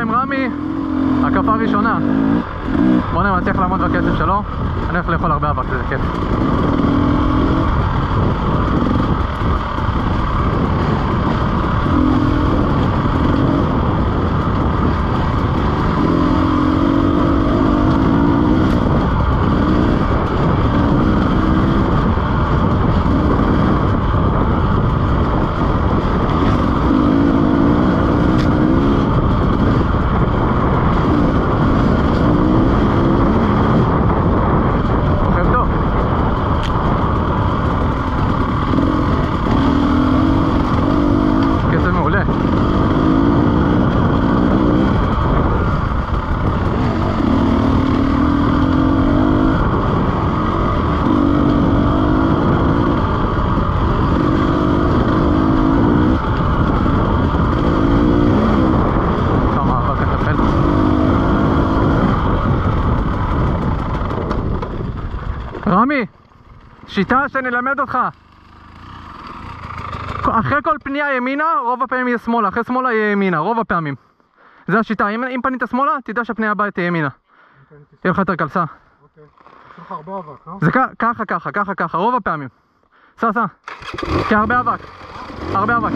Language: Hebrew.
עם רמי, הקפה ראשונה. בוא נראה, מצליח לעמוד בקצב שלו. אני הולך לאכול הרבה אבק, זה כיף. רמי, שיטה שנלמד אותך. אחרי כל פנייה ימינה, רוב הפעמים יהיה שמאלה, אחרי שמאלה יהיה ימינה, רוב הפעמים. זה השיטה, אם, אם פנית שמאלה, תדע שהפנייה הבאה תהיה ימינה. יהיה לך יותר קלסה. אוקיי. אה? זה ככה, ככה, ככה, ככה, רוב הפעמים. סע, סע. כי הרבה אבק. הרבה אבק.